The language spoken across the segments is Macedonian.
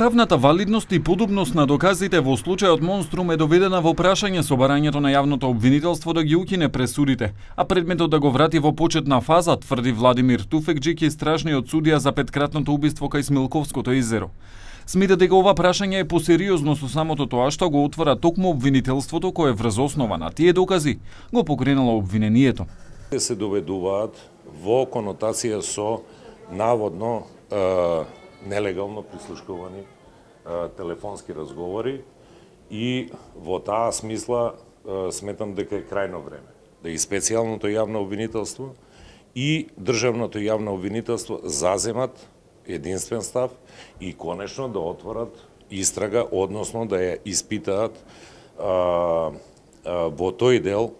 Правната валидност и подобност на доказите во случајот Монструм е доведена во прашање со барањето на јавното обвинителство да ги укине пресудите, а предметот да го врати во почетна фаза, тврди Владимир Туфекџик, стражниот судија за петкратното убиство кај Смилковското езеро. Смита дека ова прашање е посериозно со самото тоа што го отвора токму обвинителството кое врз основа на тие докази го покренало обвинението. Се доведуваат во конотација со наводно нелегално прислушкувани телефонски разговори и во таа смисла сметам дека е крајно време. Да и специјалното јавно обвинителство и државното јавно обвинителство заземат единствен став и конечно да отворат истрага, односно да ја испитаат а, а, во тој дел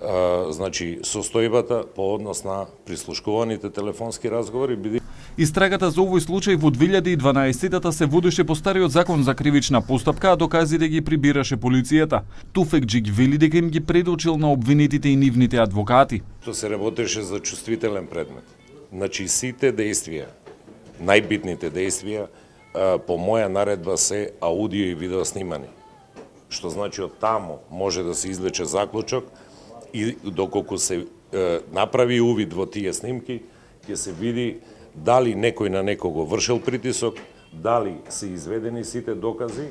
а, значи состојбата по однос на прислушкуваните телефонски разговори. Биде Истрагата за овој случај во 2012-тата се водеше по стариот закон за кривична постапка, а доказите да ги прибираше полицијата. Туфекџик вели дека им ги предочил на обвинетите и нивните адвокати. Тоа се работеше за чувствителен предмет. Значи сите действија, најбитните действија, по моја наредба се аудио и видео снимани. Што значи од таму може да се излече заклучок и доколку се направи увид во тие снимки, ќе се види дали некој на некого вршил притисок, дали се изведени сите докази,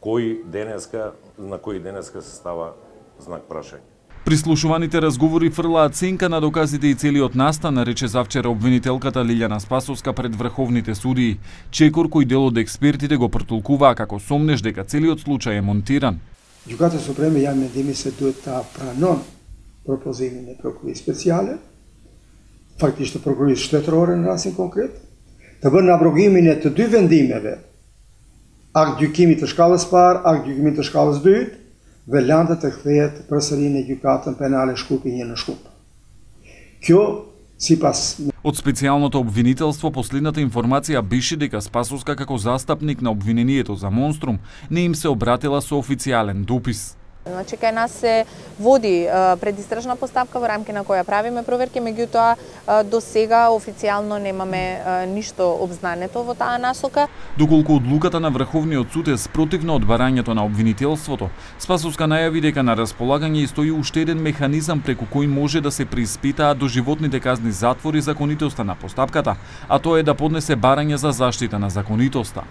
кои денеска, на кои денеска се става знак прашање. Прислушуваните разговори фрлаат сенка на доказите и целиот настан, рече завчера обвинителката Лилјана Спасовска пред врховните судии. Чекор кој дел од експертите го протолкуваа како сомнеш дека целиот случај е монтиран. Giudicato Supremo gli anni di mise tutta pra non proposire procuri speciale, faktisht të prokurisë shtetërore në rasin konkret, të bërë në abrogimin e të dy vendimeve, akt gjykimit të shkallës parë, akt gjykimit të shkallës dytë, dhe lante të këthejet përsërin e gjykatën penale shkupi një në shkup. Kjo, si pas... Од специјалното обвинителство последната информација беше дека Спасовска како застапник на обвинението за Монструм не им се обратила со официјален допис. Значи, кај нас се води предистражна поставка во рамки на која правиме проверки, меѓутоа до сега официјално немаме ништо обзнането во таа насока. Доколку одлуката на Врховниот суд е спротивно од барањето на обвинителството, Спасовска најави дека на располагање стои уште еден механизам преку кој може да се приспитаат до животните казни затвори законитоста на постапката, а тоа е да поднесе барање за заштита на законитоста.